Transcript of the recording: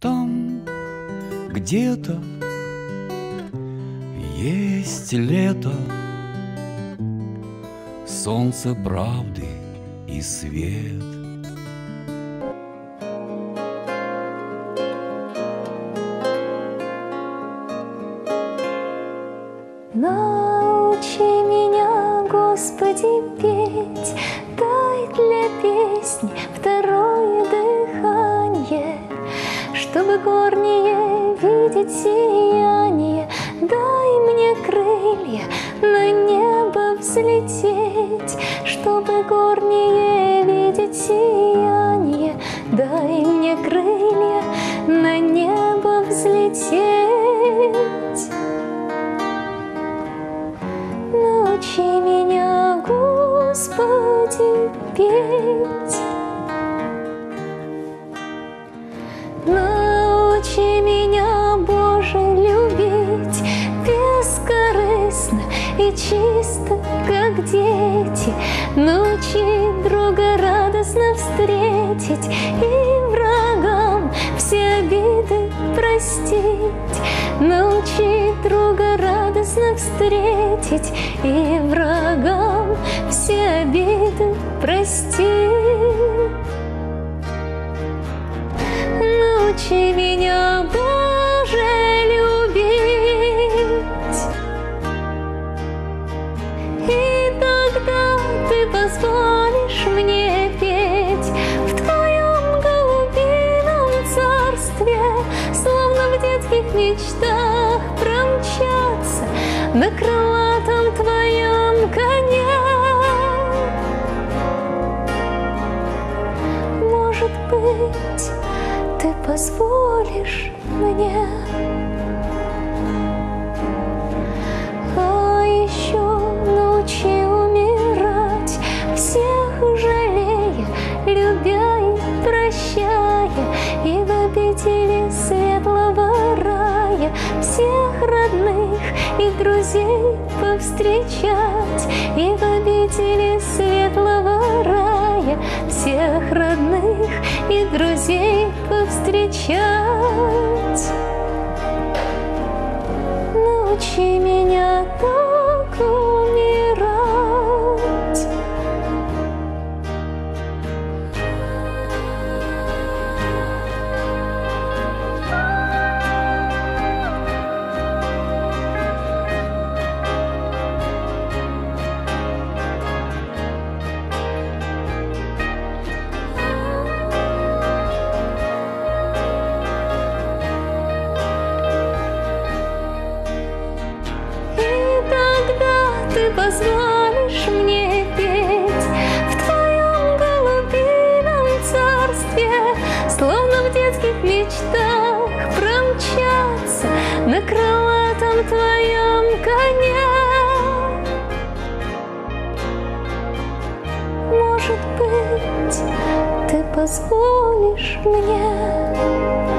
Там где-то есть лето, Солнце правды и свет. Научи меня, Господи, петь, дай для песни второе горнее видеть сияние, дай мне крылья на небо взлететь, чтобы горнее видеть сияние, дай мне крылья на небо взлететь. Научи меня, Господи, петь. Научи меня, Боже, любить бескорыстно и чисто, как дети. Научи друга радостно встретить и врагам все обиды простить. Научи друга радостно встретить и врагам все обиды простить. Научи мечтах промчаться на крылатом твоем коне. Может быть, ты позволишь мне и друзей повстречать, И в обители светлого рая всех родных и друзей повстречать. Научи меня позволишь мне петь в твоем голубином царстве, словно в детских мечтах промчаться на крылатом твоем коне. Может быть, ты позволишь мне